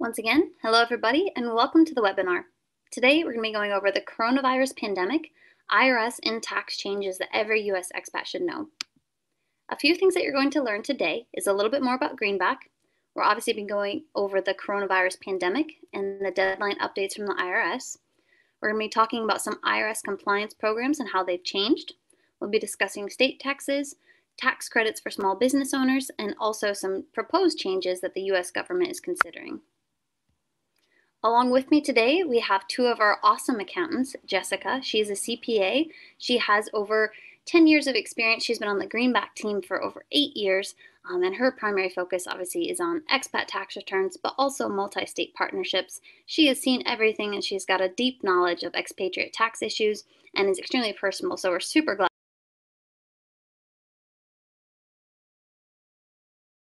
Once again, hello everybody and welcome to the webinar. Today we're going to be going over the coronavirus pandemic, IRS and tax changes that every US expat should know. A few things that you're going to learn today is a little bit more about Greenback. We're obviously been going over the coronavirus pandemic and the deadline updates from the IRS. We're going to be talking about some IRS compliance programs and how they've changed. We'll be discussing state taxes, tax credits for small business owners, and also some proposed changes that the US government is considering. Along with me today, we have two of our awesome accountants. Jessica, she's a CPA. She has over 10 years of experience. She's been on the Greenback team for over eight years, um, and her primary focus obviously is on expat tax returns, but also multi state partnerships. She has seen everything and she's got a deep knowledge of expatriate tax issues and is extremely personal. so we're super glad.